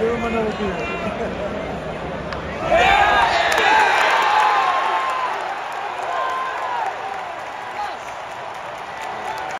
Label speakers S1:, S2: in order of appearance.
S1: 車の動き